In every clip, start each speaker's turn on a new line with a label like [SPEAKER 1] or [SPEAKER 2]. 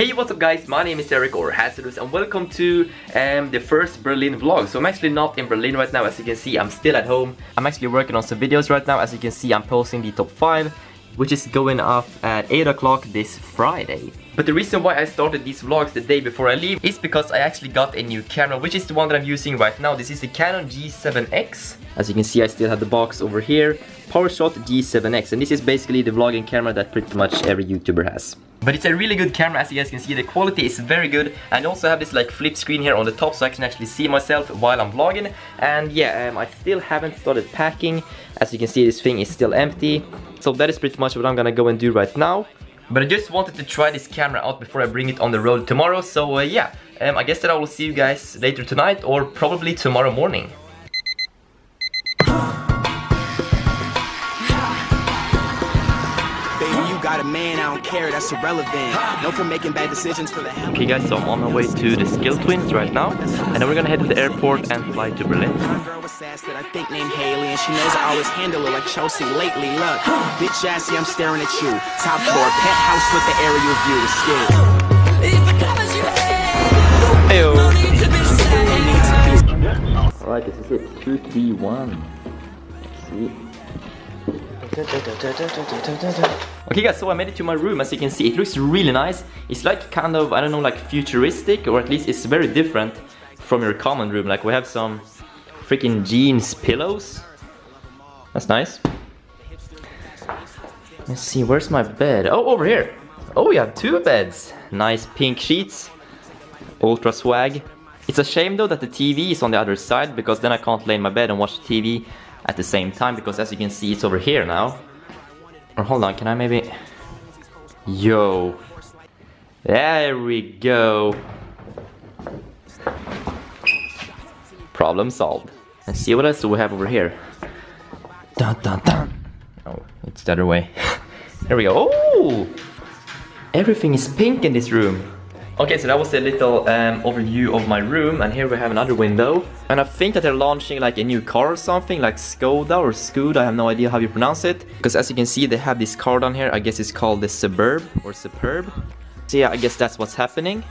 [SPEAKER 1] Hey what's up guys, my name is Eric or Hazardous and welcome to um, the first Berlin vlog. So I'm actually not in Berlin right now as you can see, I'm still at home. I'm actually working on some videos right now, as you can see I'm posting the top 5 which is going up at 8 o'clock this Friday. But the reason why I started these vlogs the day before I leave is because I actually got a new camera, which is the one that I'm using right now. This is the Canon G7X. As you can see, I still have the box over here. PowerShot G7X, and this is basically the vlogging camera that pretty much every YouTuber has. But it's a really good camera as you guys can see, the quality is very good and also have this like flip screen here on the top so I can actually see myself while I'm vlogging and yeah, um, I still haven't started packing, as you can see this thing is still empty so that is pretty much what I'm gonna go and do right now. But I just wanted to try this camera out before I bring it on the road tomorrow so uh, yeah, um, I guess that I will see you guys later tonight or probably tomorrow morning. Got a man, I don't care, that's irrelevant. No for making bad decisions for the Okay guys, so I'm on my way to the Skill Twins right now. And then we're gonna head to the airport and fly to Berlin. girl was sass that I think named Haley, and she knows I always handle her like Chelsea lately. Look, bitch assy, I'm staring at you. Top floor, penthouse with the aerial view, skill. Heyo. Alright, this is it. 231. Let's see. Okay guys, so I made it to my room as you can see, it looks really nice. It's like kind of, I don't know, like futuristic or at least it's very different from your common room. Like we have some freaking jeans pillows. That's nice. Let's see, where's my bed? Oh, over here. Oh, we have two beds. Nice pink sheets. Ultra swag. It's a shame though that the TV is on the other side because then I can't lay in my bed and watch TV at the same time because as you can see it's over here now. Or hold on, can I maybe... Yo. There we go. Problem solved. Let's see what else do we have over here. Dun dun dun. Oh, it's the other way. there we go. Oh! Everything is pink in this room. Okay, so that was a little um, overview of my room and here we have another window. And I think that they're launching like a new car or something, like Skoda or Skoda, I have no idea how you pronounce it. Because as you can see, they have this car down here, I guess it's called the Suburb or Superb. So yeah, I guess that's what's happening.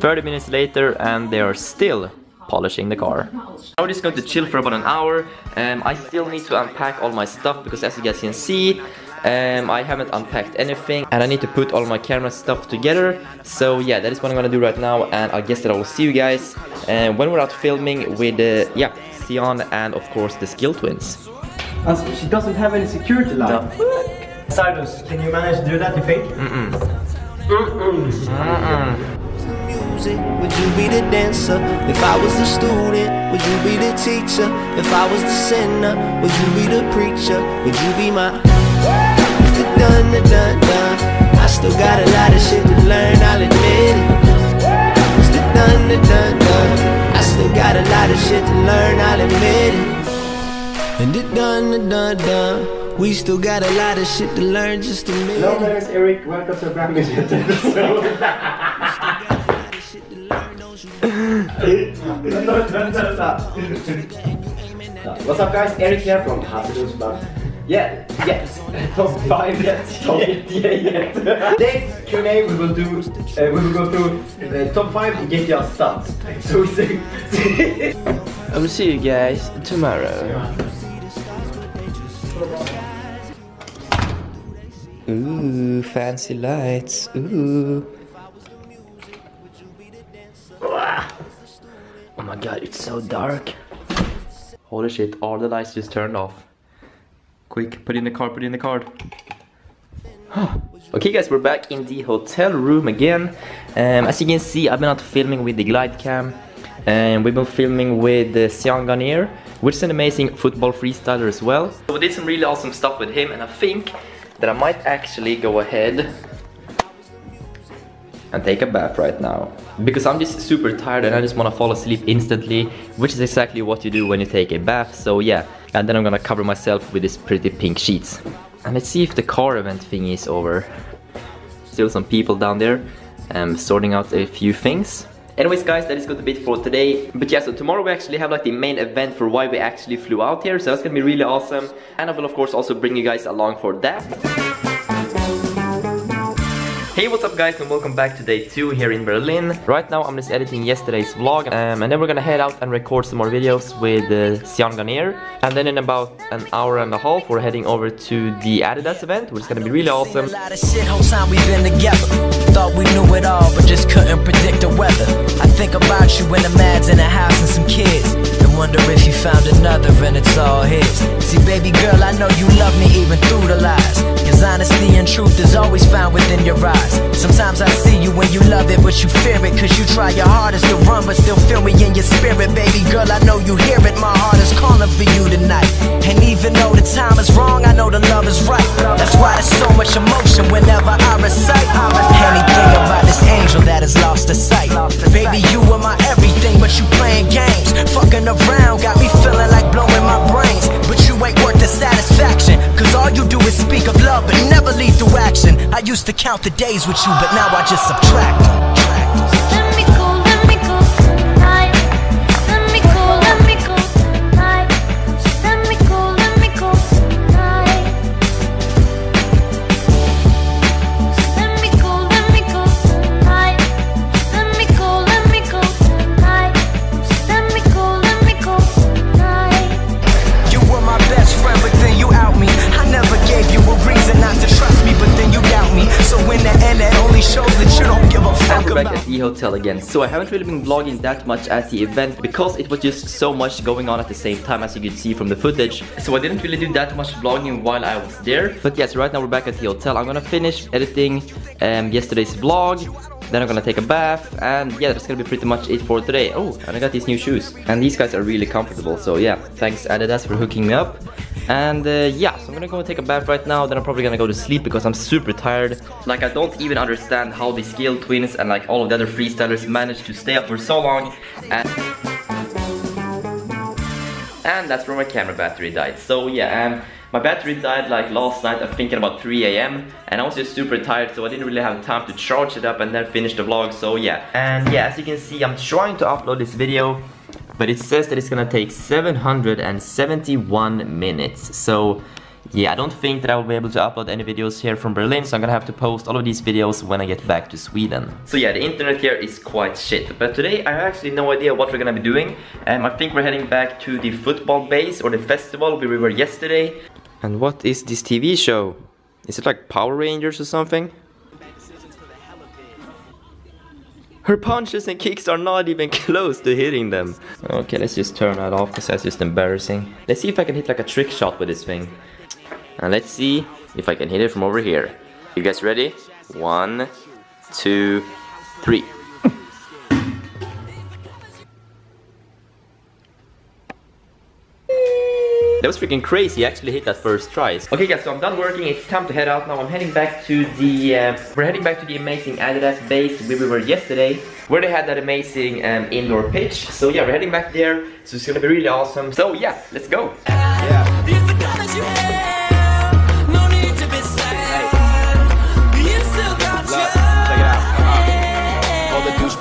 [SPEAKER 1] 30 minutes later and they are still polishing the car. We're just going to chill for about an hour. Um, I still need to unpack all my stuff because as you guys can see, um, I haven't unpacked anything and I need to put all my camera stuff together. So yeah, that is what I'm gonna do right now and I guess that I will see you guys uh, when we're out filming with, uh, yeah, Séan and of course the Skill Twins.
[SPEAKER 2] Also, she doesn't have any security light. Cyrus, can you manage to do that, you think?
[SPEAKER 1] Mm-mm. Mm-mm. Mm-mm?
[SPEAKER 3] Would you be the dancer? If I was the student, would you be the teacher? If I was the sinner, would you be the preacher? Would you be my done, the done, done. I still got a lot of shit to learn, I'll admit it. It's the done, the done, done. I still got a lot of shit to learn, I'll admit it. And the done, the done, done. We still got a lot of shit to learn, just a minute.
[SPEAKER 2] Hello, there's Eric. Welcome to brand new episode. What's up guys, Eric here from Hazardous yeah, yes. Top five yet. Top yeah, yet. Next Q&A we will do, uh, we will go through the top five GTA stunts. So we say...
[SPEAKER 1] I will see you guys tomorrow. Ooh, fancy lights. Ooh. Oh my god, it's so dark. Holy shit, all the lights just turned off. Quick, put in the card, put in the card. okay guys, we're back in the hotel room again. Um, as you can see, I've been out filming with the glide cam. And we've been filming with the Séan Garnier, which is an amazing football freestyler as well. So we did some really awesome stuff with him and I think that I might actually go ahead and take a bath right now. Because I'm just super tired and I just want to fall asleep instantly, which is exactly what you do when you take a bath, so yeah. And then I'm gonna cover myself with these pretty pink sheets. And let's see if the car event thing is over. Still some people down there um, sorting out a few things. Anyways guys, that is going to be it for today. But yeah, so tomorrow we actually have like the main event for why we actually flew out here. So that's gonna be really awesome. And I will of course also bring you guys along for that. Hey, what's up guys and welcome back to day 2 here in Berlin. Right now I'm just editing yesterday's vlog um, and then we're gonna head out and record some more videos with uh, Séan Garnier. And then in about an hour and a half we're heading over to the Adidas event, which is gonna be really awesome.
[SPEAKER 3] A lot of shit whole time we've been together. Thought we knew it all, but just couldn't predict the weather. I think about you when the mad's in the house and some kids. And wonder if you found another and it's all his. See, baby girl, I know you love me even through the lies. Truth is always found within your eyes. Sometimes I see you when you love it, but you fear it. Cause you try your hardest to run, but still feel me in your spirit. Baby girl, I know you hear it. My heart is calling for you tonight. And even though the time is wrong, I know the love is right. That's why there's so much emotion whenever I recite. Anything about this angel that has lost the sight. Baby, you are my everything, but you playing games. Fucking around, got me feeling like blowing my I used to count the days with you, but now I just subtract.
[SPEAKER 4] Let
[SPEAKER 1] hotel again. So I haven't really been vlogging that much at the event because it was just so much going on at the same time as you could see from the footage. So I didn't really do that much vlogging while I was there. But yes, right now we're back at the hotel. I'm gonna finish editing um, yesterday's vlog. Then I'm gonna take a bath and yeah, that's gonna be pretty much it for today. Oh, and I got these new shoes. And these guys are really comfortable. So yeah, thanks Adidas for hooking me up. And uh, yeah, so I'm gonna go and take a bath right now. Then I'm probably gonna go to sleep because I'm super tired. Like I don't even understand how the Skill Twins and like all of the other freestylers managed to stay up for so long. And and that's where my camera battery died. So yeah, um, my battery died like last night, I'm thinking about 3 a.m. And I was just super tired, so I didn't really have time to charge it up and then finish the vlog, so yeah. And yeah, as you can see, I'm trying to upload this video, but it says that it's gonna take 771 minutes. So yeah, I don't think that I will be able to upload any videos here from Berlin, so I'm gonna have to post all of these videos when I get back to Sweden. So yeah, the internet here is quite shit, but today I have actually no idea what we're gonna be doing. Um, I think we're heading back to the football base or the festival where we were yesterday. And what is this TV show? Is it like Power Rangers or something? Her punches and kicks are not even close to hitting them. Okay, let's just turn that off because that's just embarrassing. Let's see if I can hit like a trick shot with this thing. And let's see if I can hit it from over here. You guys ready? One, two, three. That was freaking crazy, I actually hit that first try. Okay guys, so I'm done working, it's time to head out now. I'm heading back to the, uh, we're heading back to the amazing Adidas base where we were yesterday, where they had that amazing um, indoor pitch. So yeah, we're heading back there, so it's gonna be really awesome. So yeah, let's go.
[SPEAKER 5] All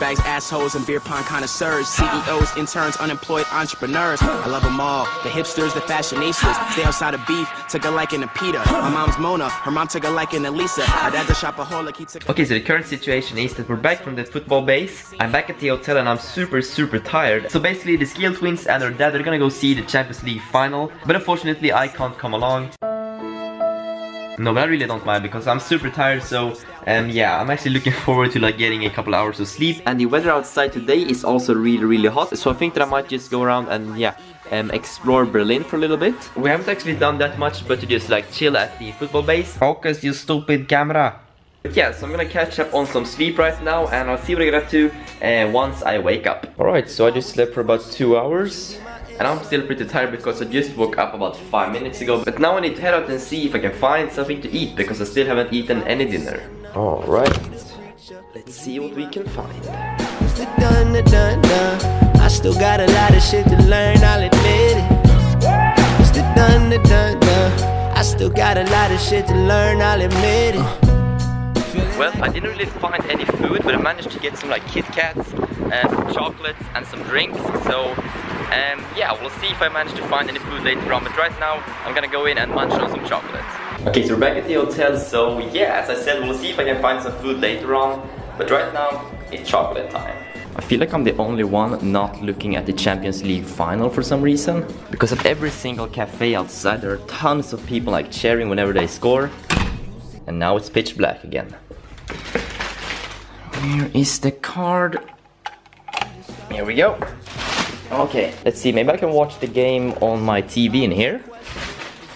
[SPEAKER 5] douchebags, assholes, and beer pong connoisseurs, CEOs, interns, unemployed entrepreneurs. I love them all. The hipsters, the fashionistas. Stay outside of beef, took a liking to Peter. My mom's Mona, her mom took a liking to Lisa. My dad's a shopaholic, he took
[SPEAKER 1] Okay, so the current situation is that we're back from the football base. I'm back at the hotel and I'm super, super tired. So basically, the Skill Twins and their dad are gonna go see the Champions League final. But unfortunately, I can't come along. No, but I really don't mind because I'm super tired, so um, yeah, I'm actually looking forward to like getting a couple hours of sleep. And the weather outside today is also really, really hot, so I think that I might just go around and yeah, um, explore Berlin for a little bit. We haven't actually done that much, but to just like chill at the football base. Focus, you stupid camera. But yeah, so I'm gonna catch up on some sleep right now and I'll see what I get up to uh, once I wake up. Alright, so I just slept for about two hours. And I'm still pretty tired because I just woke up about 5 minutes ago. But now I need to head out and see if I can find something to eat because I still haven't eaten any dinner. Alright, let's see what we can find.
[SPEAKER 3] It's the done, the done, done. I still got a lot of shit to learn, I'll admit it. It's the done, the done, done. I still got a lot of shit to learn, I'll admit it.
[SPEAKER 1] Well, I didn't really find any food, but I managed to get some like Kit Kats, and some chocolates and some drinks. So um, yeah, we'll see if I manage to find any food later on. But right now, I'm gonna go in and munch on some chocolates. Okay, so we're back at the hotel, so yeah, as I said, we'll see if I can find some food later on. But right now, it's chocolate time. I feel like I'm the only one not looking at the Champions League final for some reason. Because at every single cafe outside, there are tons of people like cheering whenever they score. And now it's pitch black again. Where is the card? Here we go. Okay, let's see, maybe I can watch the game on my TV in here.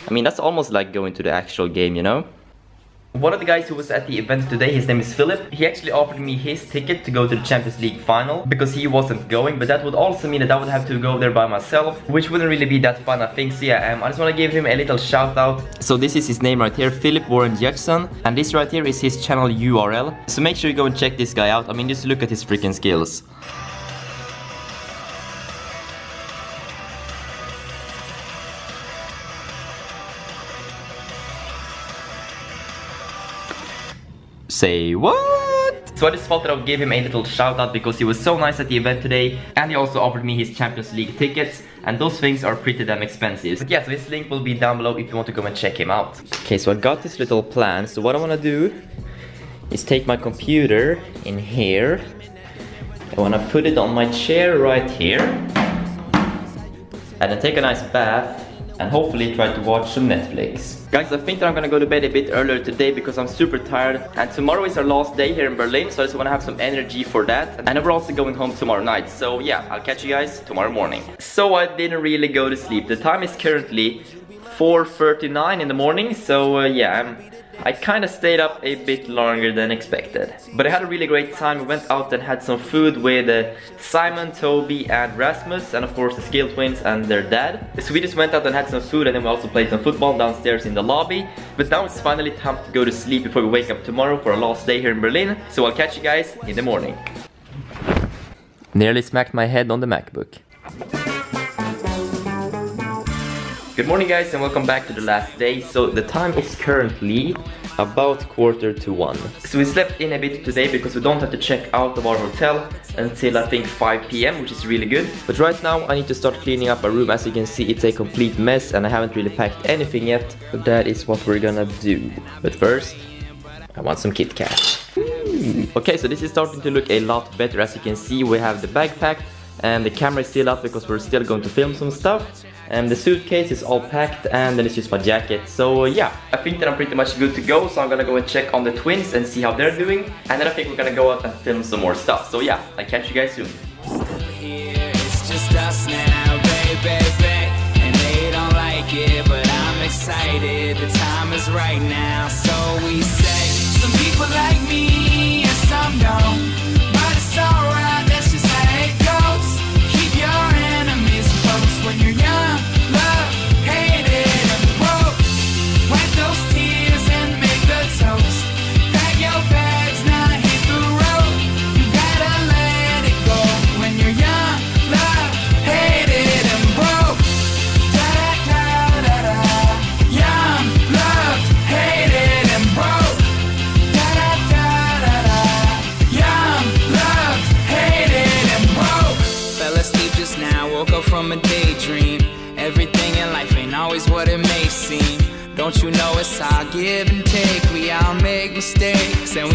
[SPEAKER 1] I mean, that's almost like going to the actual game, you know? One of the guys who was at the event today, his name is Philip. He actually offered me his ticket to go to the Champions League final because he wasn't going, but that would also mean that I would have to go there by myself, which wouldn't really be that fun, I think. So yeah, um, I just want to give him a little shout out. So this is his name right here, Philip Warren Jackson, and this right here is his channel URL. So make sure you go and check this guy out. I mean, just look at his freaking skills. Say what? So I just thought that I would give him a little shout out because he was so nice at the event today and he also offered me his Champions League tickets and those things are pretty damn expensive. But yeah, so his link will be down below if you want to go and check him out. Okay, so I got this little plan. So what I want to do is take my computer in here. I want to put it on my chair right here and then take a nice bath and hopefully try to watch some Netflix. Guys, I think that I'm gonna go to bed a bit earlier today because I'm super tired and tomorrow is our last day here in Berlin so I just wanna have some energy for that and we're also going home tomorrow night so yeah, I'll catch you guys tomorrow morning. So I didn't really go to sleep. The time is currently 4.39 in the morning so uh, yeah, I'm I kinda stayed up a bit longer than expected. But I had a really great time. We went out and had some food with uh, Simon, Toby and Rasmus and of course the Skill Twins and their dad. So we just went out and had some food and then we also played some football downstairs in the lobby. But now it's finally time to go to sleep before we wake up tomorrow for our last day here in Berlin. So I'll catch you guys in the morning. Nearly smacked my head on the MacBook. Good morning guys and welcome back to the last day. So the time is currently about quarter to one. So we slept in a bit today because we don't have to check out of our hotel until I think 5 p.m. which is really good. But right now I need to start cleaning up our room. As you can see it's a complete mess and I haven't really packed anything yet. But that is what we're gonna do. But first, I want some Kit Kat. Okay, so this is starting to look a lot better. As you can see we have the backpack and the camera is still up because we're still going to film some stuff and the suitcase is all packed and then it's just my jacket. So uh, yeah. I think that I'm pretty much good to go. So I'm gonna go and check on the twins and see how they're doing. And then I think we're gonna go out and film some more stuff. So yeah. I'll catch you guys soon.
[SPEAKER 6] Right now, so we say. Some people like me, and some don't.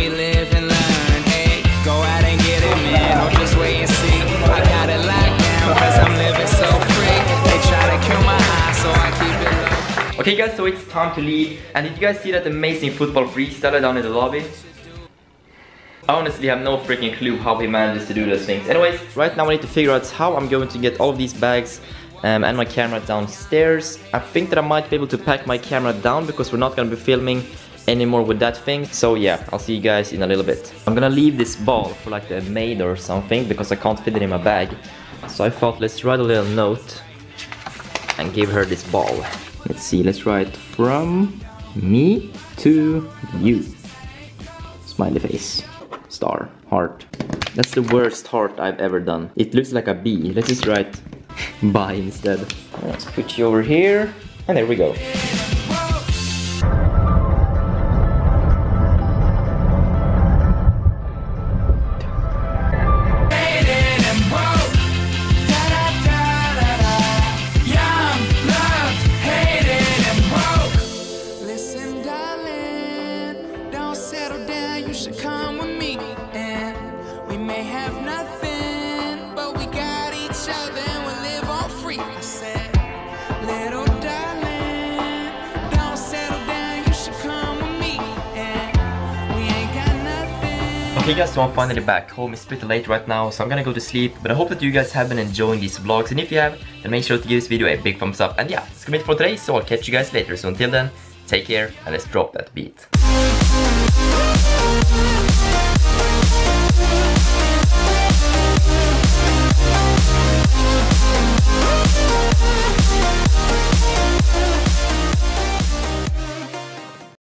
[SPEAKER 6] We live and learn. Hey, go out and get it, man, or just wait and see. I got it locked down cause I'm living so free. They try to kill my so I keep it low.
[SPEAKER 1] Okay guys, so it's time to leave. And did you guys see that amazing football freestyler down in the lobby? I honestly have no freaking clue how he manages to do those things. Anyways, right now I need to figure out how I'm going to get all of these bags um, and my camera downstairs. I think that I might be able to pack my camera down because we're not going to be filming anymore with that thing. So yeah, I'll see you guys in a little bit. I'm gonna leave this ball for like the maid or something because I can't fit it in my bag. So I thought let's write a little note and give her this ball. Let's see, let's write from me to you. Smiley face. Star. Heart. That's the worst heart I've ever done. It looks like a B. Let's just write bye instead. Let's put you over here. And there we go. Okay guys, so I'm finally back home. It's pretty late right now, so I'm gonna go to sleep. But I hope that you guys have been enjoying these vlogs. And if you have, then make sure to give this video a big thumbs up. And yeah, that's gonna be it for today, so I'll catch you guys later. So until then, take care and let's drop that beat.